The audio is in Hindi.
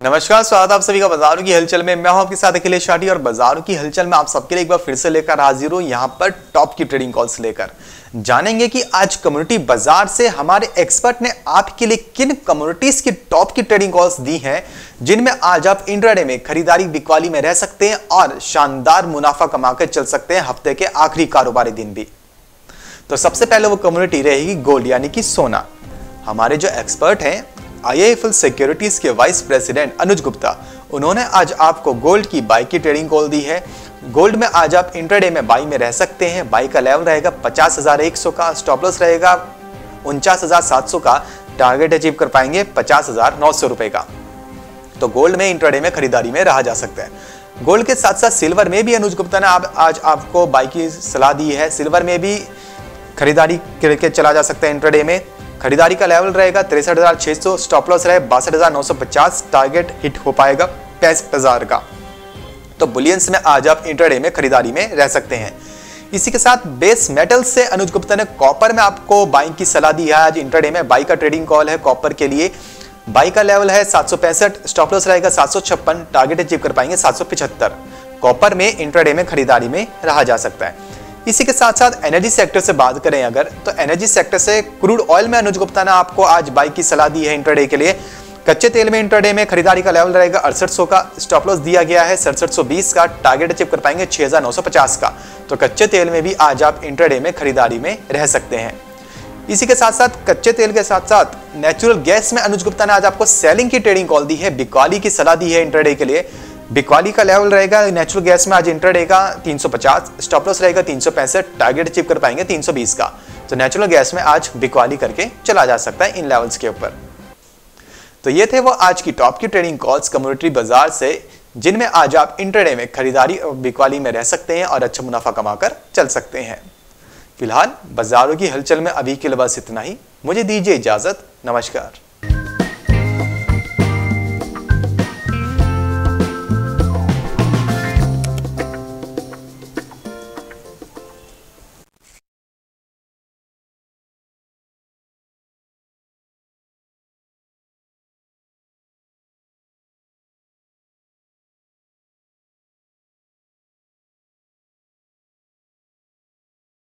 नमस्कार, स्वागत आप सभी का बाजारों की हलचल में। मैं हूँ आपके साथ अखिलेश शाटी और बाजारों की हलचल में आप सबके लिए एक बार फिर से लेकर हाजिर हूँ यहाँ पर टॉप की ट्रेडिंग कॉल्स लेकर। जानेंगे कि आज कम्युनिटी बाज़ार से हमारे एक्सपर्ट ने आपके लिए किन कम्युनिटीज की टॉप की ट्रेडिंग कॉल्स दी हैं, जिनमें आज आप इंट्राडे में खरीदारी बिकवाली में रह सकते हैं और शानदार मुनाफा कमाकर चल सकते हैं हफ़्ते के आखिरी कारोबारी दिन भी। तो सबसे पहले वो कम्युनिटी रहेगी गोल्ड, यानी कि सोना। हमारे जो एक्सपर्ट हैं आईआईएफएल सिक्योरिटीज के वाइस प्रेसिडेंट अनुज गुप्ता। उन्होंने आज आपको गोल्ड की बाई की ट्रेडिंग कॉल दी है। गोल्ड में आज आप इंटरडे में बाई में रह सकते हैं। बाई का लेवल रहेगा पचास हज़ार एक सौ का स्टॉपलस रहेगा उनचास हज़ार सात सौ का। टारगेट अचीव कर पाएँगे पचास हज़ार नौ सौ रुपए का। तो गोल्ड में इंटरडे में खरीदारी में रहा जा सकता है। गोल्ड के साथ साथ सिल्वर में भी अनुज गुप्ता ने आप, आज आपको बाई की सलाह दी है। सिल्वर में भी खरीदारी करके चला जा सकता है इंटरडे में। खरीदारी का लेवल रहेगा तिरसठ हज़ार छह सौ स्टॉप लॉस रहे बासठ हज़ार नौ सौ पचास टारगेट हिट हो पाएगा पैंसठ हज़ार का। तो बुलियंस में आज आप इंटरडे में खरीदारी में रह सकते हैं। इसी के साथ बेस मेटल से अनुज गुप्ता ने कॉपर में आपको बाइंग की सलाह दी है। आज इंटरडे में बाई का ट्रेडिंग कॉल है कॉपर के लिए। बाई का लेवल है सात सौ पैंसठ स्टॉप लॉस रहेगा सात सौ छप्पन टारगेट अचीव कर पाएँगे सात सौ पिछहत्तर। कॉपर में इंटरडे में खरीदारी में रहा जा सकता है। इसी के साथ साथ एनर्जी सेक्टर से बात करें अगर तो एनर्जी सेक्टर से क्रूड ऑयल में अनुज गुप्ता ने आपको आज बाइक की सलाह दी है इंटरडे के लिए। कच्चे तेल में इंटरडे में खरीदारी का लेवल रहेगा अड़सठ सौ का स्टॉप लॉस दिया गया है, सड़सठ सौ बीस का टारगेट अचीव कर पाएँगे छह हज़ार नौ सौ पचास का। तो कच्चे तेल में भी आज आप इंटरडे में खरीदारी में रह सकते हैं। इसी के साथ साथ कच्चे तेल के साथ साथ नेचुरल गैस में अनुज गुप्ता ने आज आपको सेलिंग की ट्रेडिंग कॉल दी है, बिकवाली की सलाह दी है इंटरडे के लिए। बिकवाली का लेवल रहेगा नेचुरल गैस में आज इंटर का 350 स्टॉप लॉस रहेगा तीन टारगेट अचीव कर पाएँगे 320 का। तो नेचुरल गैस में आज बिकवाली करके चला जा सकता है इन लेवल्स के ऊपर। तो ये थे वो आज की टॉप की ट्रेडिंग कॉल्स कम्युनिटी बाज़ार से, जिनमें आज आप इंटरडे में खरीदारी और बिकवाली में रह सकते हैं और अच्छा मुनाफा कमाकर चल सकते हैं। फ़िलहाल बाजारों की हलचल में अभी के लिए बस इतना ही। मुझे दीजिए इजाज़त। नमस्कार।